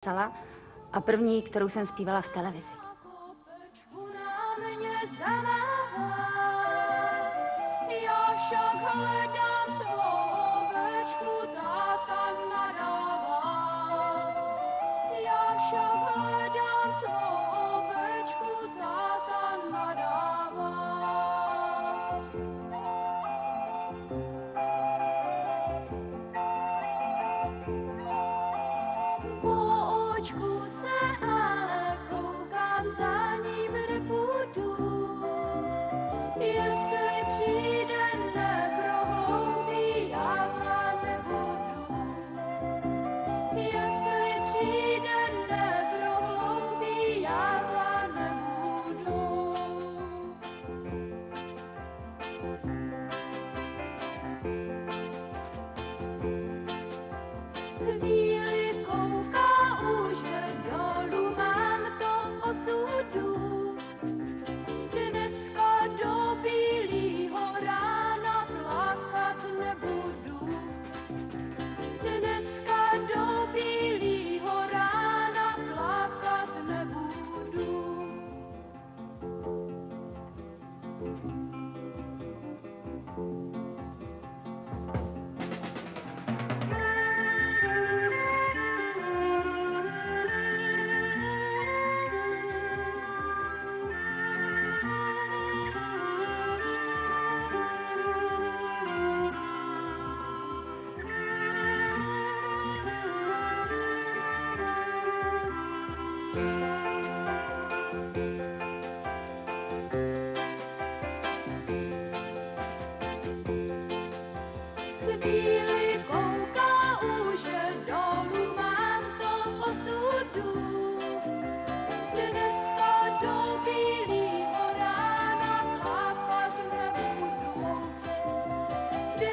psala a první, kterou jsem zpívala v televizi. Já však hledám svou ovečku, táta nadal. George Bush.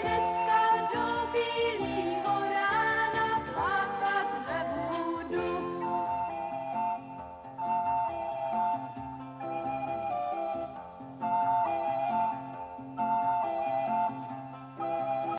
です。